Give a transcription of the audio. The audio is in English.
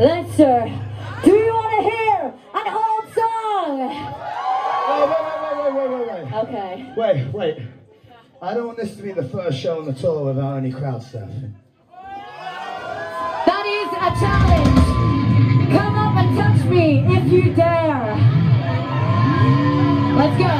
Leicester, do you want to hear an old song? Wait, wait, wait, wait, wait, wait, wait. Okay. Wait, wait. I don't want this to be the first show on the tour without any crowd stuff. That is a challenge. Come up and touch me if you dare. Let's go.